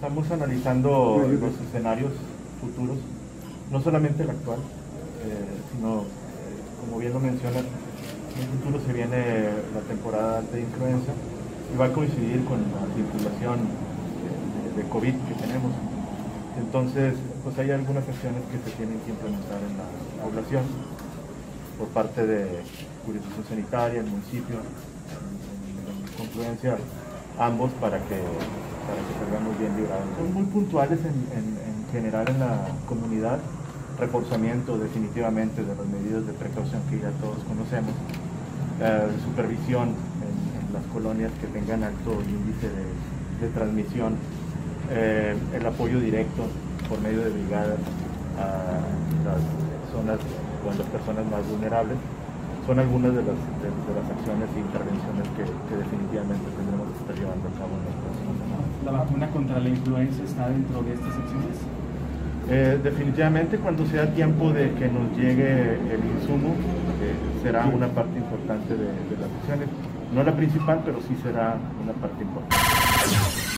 Estamos analizando los escenarios futuros, no solamente el actual, eh, sino, eh, como bien lo mencionas, en el futuro se viene la temporada de influenza y va a coincidir con la circulación de, de COVID que tenemos. Entonces, pues hay algunas acciones que se tienen que implementar en la población por parte de jurisdicción sanitaria, el municipio, en, confluencia ambos para que, para que salgamos bien librados. Son muy puntuales en, en, general en la comunidad, reforzamiento definitivamente de las medidas de precaución que ya todos conocemos, supervisión en, las colonias que tengan alto índice de, de transmisión, eh, el apoyo directo por medio de brigadas a las zonas o las personas más vulnerables. Son algunas de las, de las acciones e intervenciones que, que, definitivamente tendremos que estar llevando a cabo en los próximos años. ¿La vacuna contra la influenza está dentro de estas acciones? Eh, definitivamente cuando sea tiempo de que nos llegue el insumo, eh, será una parte importante de, de las acciones. No la principal, pero sí será una parte importante.